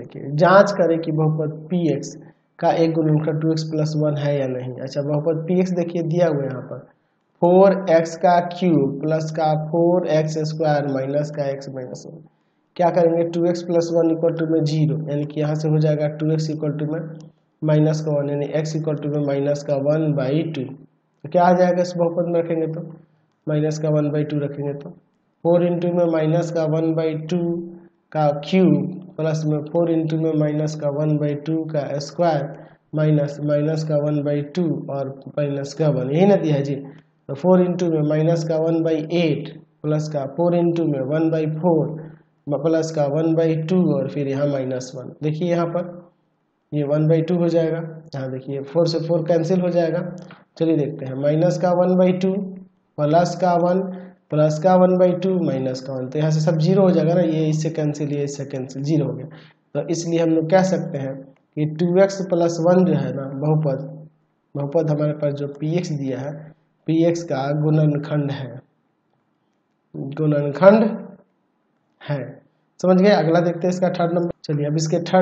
देखिए। जाँच करें कि बहुपद पी एक्स का एक गुणनखंड टू एक्स प्लस वन है या नहीं। अच्छा बहुपद पी एक्स देखिए, दिया हुआ है यहाँ पर। फोर एक्स का क्यूब प्लस का फोर एक्स स्क्वायर माइनस का एक्स माइनस वन क्या करेंगे? Two x plus one equal to में ज़ीरो यानी कि यहाँ से हो जाएगा टू एक्स इक्वल टू में माइनस का वन यानी एक्स इक्वल टू में माइनस का वन बाई टू तो क्या आ जाएगा इस बहुपद में रखेंगे तो? माइनस का वन बाई टू रखेंगे तो। फोर इंटू में माइनस का वन बाई टू का क्यूब प्लस में फोर इंटू में माइनस का वन बाई टू का स्क्वायर, माइनस माइनस का वन बाई टू और माइनस का वन। यही ना दिया है जी। तो फोर इंटू में माइनस का वन बाई एट, प्लस का फोर इंटू में वन बाई फोर, प्लस का वन बाई टू और फिर यहाँ माइनस वन। देखिए यहाँ पर, ये वन बाई टू हो जाएगा। यहाँ देखिए, फोर से फोर कैंसिल हो जाएगा। चलिए देखते हैं। माइनस का वन बाई टू, प्लस का वन प्लस का वन बाई टू माइनस का वन। तो यहाँ से सब ज़ीरो हो जाएगा ना, ये इससे कैंसिल ये इससे कैंसिल ज़ीरो हो गया। तो इसलिए हम लोग कह सकते हैं कि टू एक्स प्लस वन जो है ना, बहुपद बहुपद हमारे पास जो पी एक्स दिया है पी एक्स का गुणनखंड है। गुणनखंड है। समझ गए? अगला देखते हैं इसका थर्ड नंबर चलिए, अब इसके थर्ड